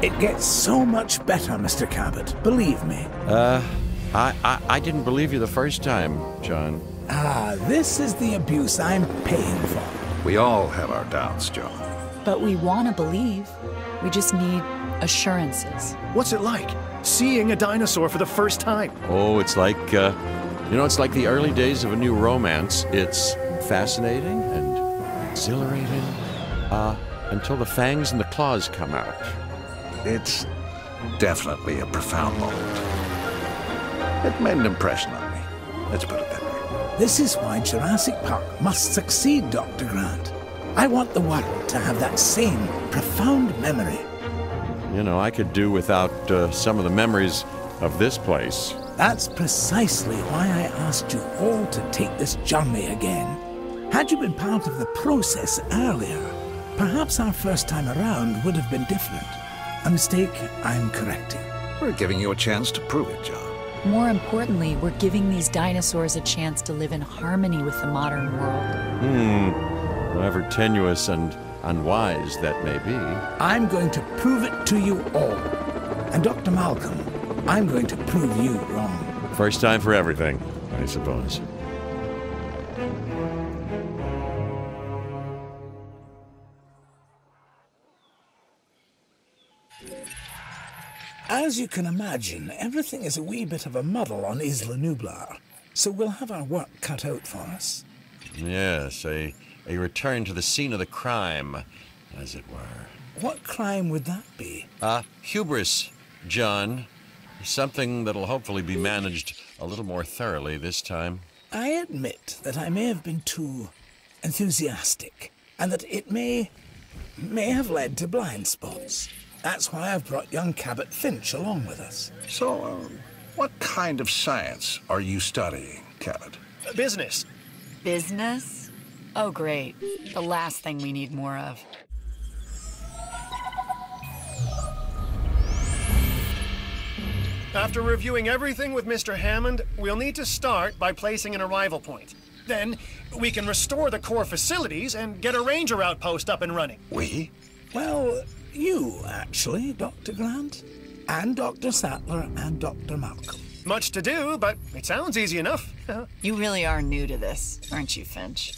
It gets so much better, Mr. Cabot. Believe me. Uh, I, I, I didn't believe you the first time, John. Ah, this is the abuse I'm paying for. We all have our doubts, John. But we want to believe. We just need assurances. What's it like? Seeing a dinosaur for the first time? Oh, it's like, uh, you know, it's like the early days of a new romance. It's fascinating and exhilarating, uh, until the fangs and the claws come out. It's definitely a profound moment. It made an impression on me. Let's put it that way. This is why Jurassic Park must succeed, Dr. Grant. I want the world to have that same profound memory. You know, I could do without uh, some of the memories of this place. That's precisely why I asked you all to take this journey again. Had you been part of the process earlier, perhaps our first time around would have been different. A mistake I'm correcting. We're giving you a chance to prove it, John. More importantly, we're giving these dinosaurs a chance to live in harmony with the modern world. Hmm, however tenuous and unwise that may be. I'm going to prove it to you all. And Dr. Malcolm, I'm going to prove you wrong. First time for everything, I suppose. As you can imagine, everything is a wee bit of a muddle on Isla Nublar, so we'll have our work cut out for us. Yes, a, a return to the scene of the crime, as it were. What crime would that be? Uh, hubris, John. Something that'll hopefully be managed a little more thoroughly this time. I admit that I may have been too enthusiastic, and that it may may have led to blind spots. That's why I've brought young Cabot Finch along with us. So, um, what kind of science are you studying, Cabot? Business. Business? Oh, great. The last thing we need more of. After reviewing everything with Mr. Hammond, we'll need to start by placing an arrival point. Then, we can restore the core facilities and get a ranger outpost up and running. We? Well, you, actually, Dr. Grant. And Dr. Sattler and Dr. Malcolm. Much to do, but it sounds easy enough. You really are new to this, aren't you, Finch?